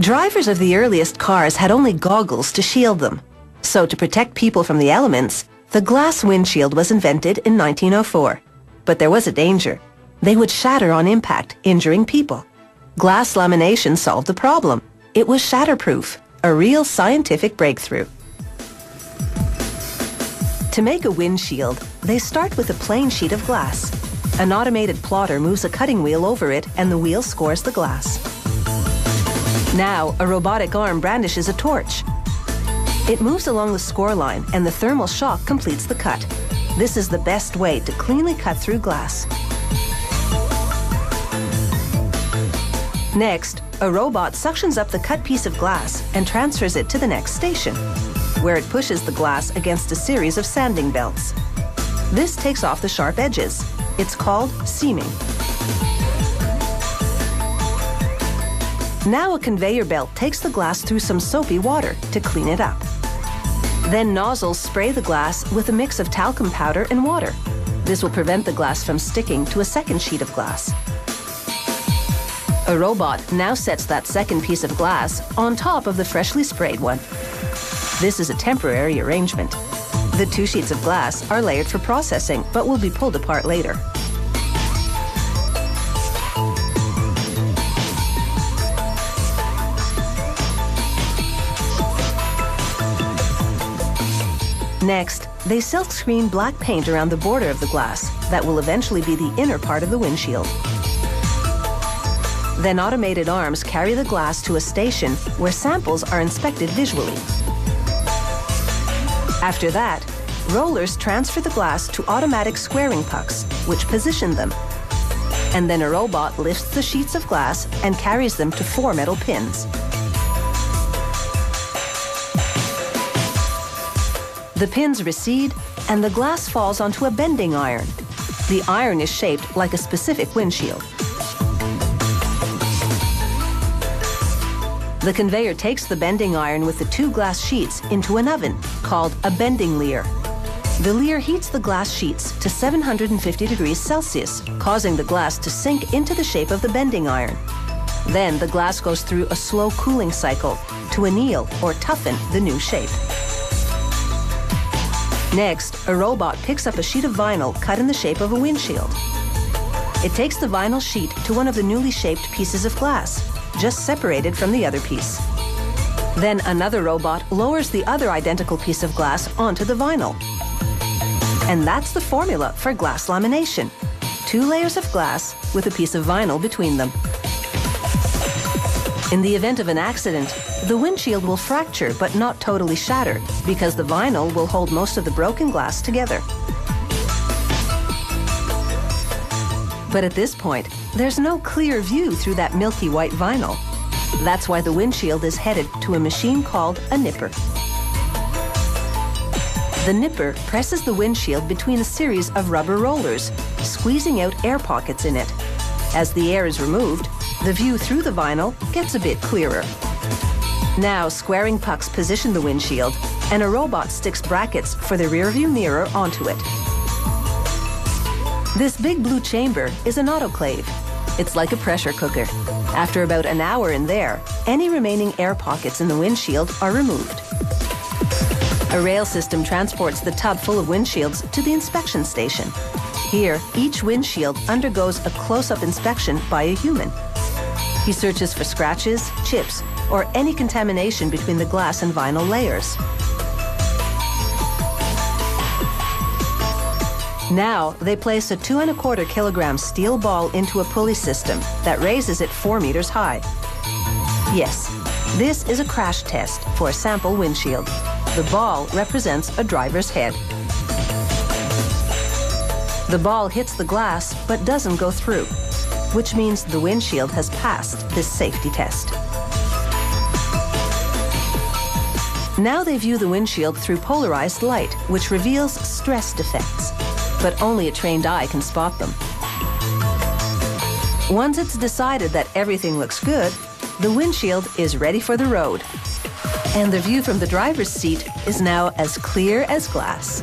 Drivers of the earliest cars had only goggles to shield them. So to protect people from the elements, the glass windshield was invented in 1904. But there was a danger. They would shatter on impact, injuring people. Glass lamination solved the problem. It was shatterproof, a real scientific breakthrough. To make a windshield, they start with a plain sheet of glass. An automated plotter moves a cutting wheel over it and the wheel scores the glass. Now, a robotic arm brandishes a torch. It moves along the score line and the thermal shock completes the cut. This is the best way to cleanly cut through glass. Next, a robot suctions up the cut piece of glass and transfers it to the next station, where it pushes the glass against a series of sanding belts. This takes off the sharp edges. It's called seaming. Now a conveyor belt takes the glass through some soapy water to clean it up. Then nozzles spray the glass with a mix of talcum powder and water. This will prevent the glass from sticking to a second sheet of glass. A robot now sets that second piece of glass on top of the freshly sprayed one. This is a temporary arrangement. The two sheets of glass are layered for processing, but will be pulled apart later. Next, they silkscreen black paint around the border of the glass that will eventually be the inner part of the windshield. Then automated arms carry the glass to a station where samples are inspected visually. After that, rollers transfer the glass to automatic squaring pucks, which position them. And then a robot lifts the sheets of glass and carries them to four metal pins. The pins recede and the glass falls onto a bending iron. The iron is shaped like a specific windshield. The conveyor takes the bending iron with the two glass sheets into an oven called a bending leer. The leer heats the glass sheets to 750 degrees Celsius, causing the glass to sink into the shape of the bending iron. Then the glass goes through a slow cooling cycle to anneal or toughen the new shape. Next, a robot picks up a sheet of vinyl cut in the shape of a windshield. It takes the vinyl sheet to one of the newly shaped pieces of glass, just separated from the other piece. Then another robot lowers the other identical piece of glass onto the vinyl. And that's the formula for glass lamination. Two layers of glass with a piece of vinyl between them. In the event of an accident, the windshield will fracture but not totally shatter because the vinyl will hold most of the broken glass together. But at this point, there's no clear view through that milky white vinyl. That's why the windshield is headed to a machine called a nipper. The nipper presses the windshield between a series of rubber rollers, squeezing out air pockets in it. As the air is removed, the view through the vinyl gets a bit clearer. Now, squaring pucks position the windshield, and a robot sticks brackets for the rearview mirror onto it. This big blue chamber is an autoclave. It's like a pressure cooker. After about an hour in there, any remaining air pockets in the windshield are removed. A rail system transports the tub full of windshields to the inspection station. Here, each windshield undergoes a close-up inspection by a human. He searches for scratches, chips, or any contamination between the glass and vinyl layers. Now, they place a two and a quarter kilogram steel ball into a pulley system that raises it four meters high. Yes, this is a crash test for a sample windshield. The ball represents a driver's head. The ball hits the glass but doesn't go through which means the windshield has passed this safety test. Now they view the windshield through polarized light, which reveals stress defects, but only a trained eye can spot them. Once it's decided that everything looks good, the windshield is ready for the road. And the view from the driver's seat is now as clear as glass.